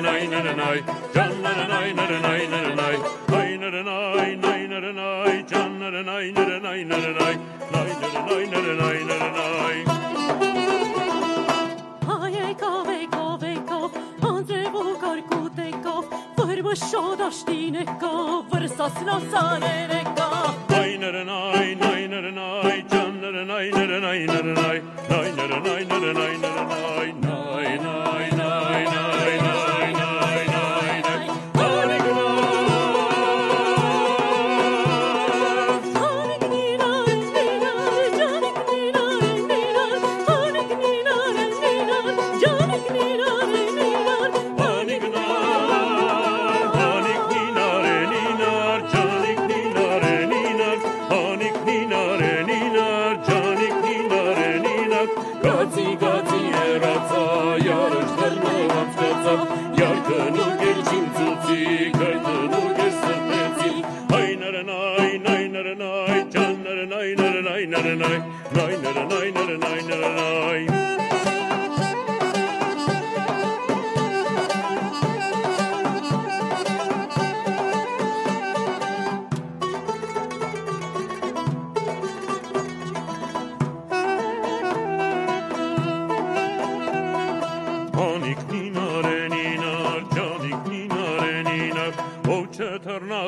naranay naranay can naranay naranay naranay nay naranay nay naranay can naranay naranay naranay nay naranay naranay naranay më shod ashtine ka, vërsa s'na sanere ka. Naj nërë naj, naj nërë naj, qënë nërë naj, nërë naj, nërë naj, naj nërë naj, nërë naj, nërë naj, sap Iar că nu ghercim țuții Că nu gherci să pețim Hai nărănai, nai nărănai Cean nărănai, nărănai, nărănai Nai nărănai, nărănai, nărănai Panik nina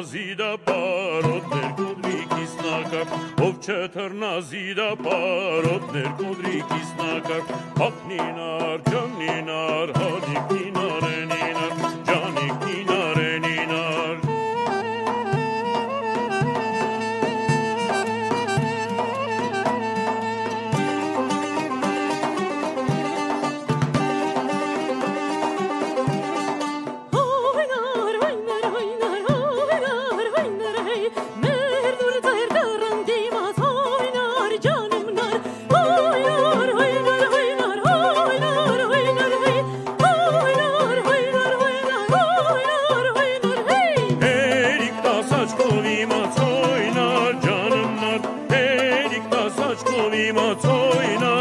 թռնազիրա բարոտ ներկոտրի կիսնակա ով չթռնազիրա բարոտ ներկոտրի կիսնակա փափնինար քմնինար հալիքինար た幸子にも添いな